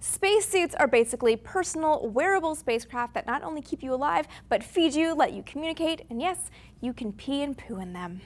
Spacesuits are basically personal, wearable spacecraft that not only keep you alive, but feed you, let you communicate, and yes, you can pee and poo in them.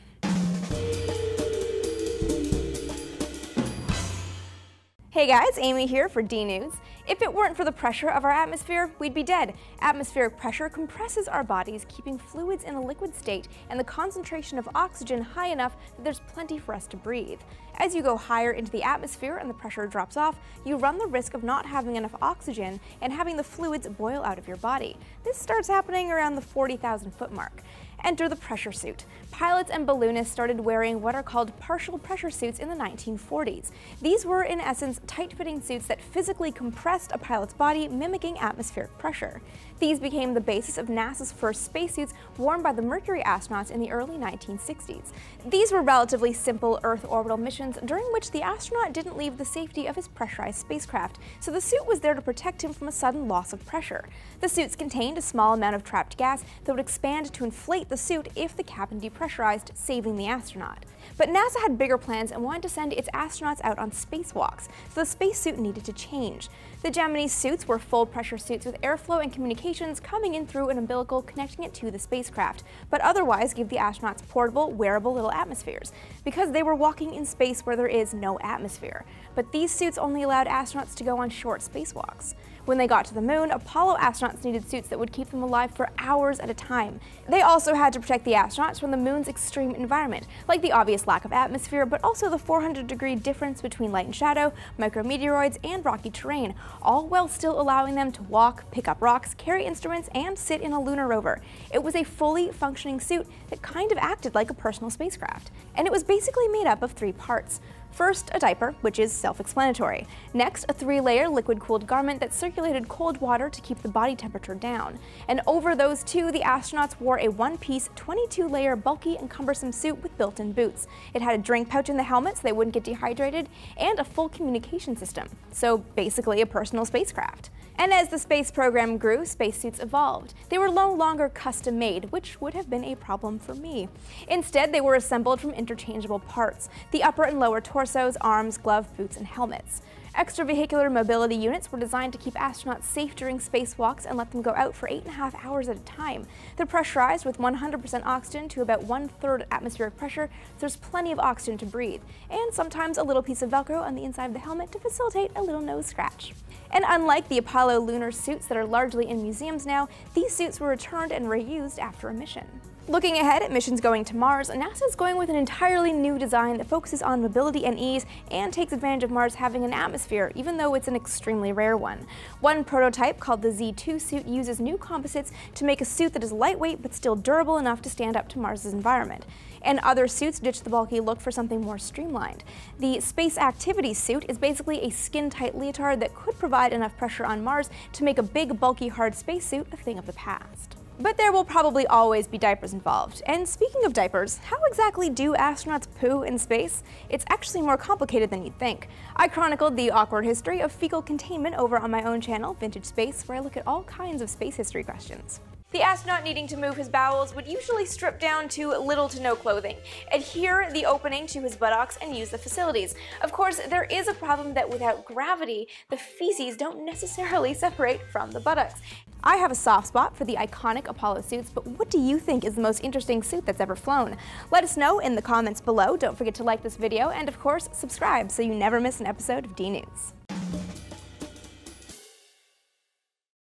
Hey guys, Amy here for DNews. If it weren't for the pressure of our atmosphere, we'd be dead. Atmospheric pressure compresses our bodies, keeping fluids in a liquid state and the concentration of oxygen high enough that there's plenty for us to breathe. As you go higher into the atmosphere and the pressure drops off, you run the risk of not having enough oxygen and having the fluids boil out of your body. This starts happening around the 40,000 foot mark. Enter the pressure suit. Pilots and balloonists started wearing what are called partial pressure suits in the 1940s. These were, in essence, tight-fitting suits that physically compressed a pilot's body, mimicking atmospheric pressure. These became the basis of NASA's first spacesuits worn by the Mercury astronauts in the early 1960s. These were relatively simple Earth orbital missions during which the astronaut didn't leave the safety of his pressurized spacecraft, so the suit was there to protect him from a sudden loss of pressure. The suits contained a small amount of trapped gas that would expand to inflate the suit if the cabin depressurized, saving the astronaut. But NASA had bigger plans and wanted to send its astronauts out on spacewalks, so the spacesuit needed to change. The Gemini suits were full pressure suits with airflow and communications coming in through an umbilical connecting it to the spacecraft, but otherwise gave the astronauts portable, wearable little atmospheres, because they were walking in space where there is no atmosphere. But these suits only allowed astronauts to go on short spacewalks. When they got to the moon, Apollo astronauts needed suits that would keep them alive for hours at a time. They also had to protect the astronauts from the moon's extreme environment, like the obvious lack of atmosphere, but also the 400 degree difference between light and shadow, micrometeoroids, and rocky terrain, all while still allowing them to walk, pick up rocks, carry instruments, and sit in a lunar rover. It was a fully functioning suit that kind of acted like a personal spacecraft. And it was basically made up of three parts. First, a diaper, which is self-explanatory. Next, a three-layer liquid-cooled garment that circulated cold water to keep the body temperature down. And over those two, the astronauts wore a one-piece, 22-layer bulky and cumbersome suit with built-in boots. It had a drink pouch in the helmet so they wouldn't get dehydrated, and a full communication system. So basically a personal spacecraft. And as the space program grew, spacesuits evolved. They were no longer custom made, which would have been a problem for me. Instead, they were assembled from interchangeable parts, the upper and lower torsos, arms, glove, boots, and helmets. Extravehicular mobility units were designed to keep astronauts safe during spacewalks and let them go out for eight and a half hours at a time. They're pressurized with 100% oxygen to about one-third atmospheric pressure, so there's plenty of oxygen to breathe, and sometimes a little piece of Velcro on the inside of the helmet to facilitate a little nose scratch. And unlike the Apollo lunar suits that are largely in museums now, these suits were returned and reused after a mission. Looking ahead at missions going to Mars, NASA is going with an entirely new design that focuses on mobility and ease and takes advantage of Mars having an atmosphere, even though it's an extremely rare one. One prototype, called the Z2 suit, uses new composites to make a suit that is lightweight but still durable enough to stand up to Mars's environment. And other suits ditch the bulky look for something more streamlined. The Space Activity suit is basically a skin-tight leotard that could provide enough pressure on Mars to make a big, bulky, hard spacesuit a thing of the past. But there will probably always be diapers involved. And speaking of diapers, how exactly do astronauts poo in space? It's actually more complicated than you'd think. I chronicled the awkward history of fecal containment over on my own channel, Vintage Space, where I look at all kinds of space history questions. The astronaut needing to move his bowels would usually strip down to little to no clothing, adhere the opening to his buttocks, and use the facilities. Of course, there is a problem that without gravity, the feces don't necessarily separate from the buttocks. I have a soft spot for the iconic Apollo suits, but what do you think is the most interesting suit that's ever flown? Let us know in the comments below. Don't forget to like this video and, of course, subscribe so you never miss an episode of DNews.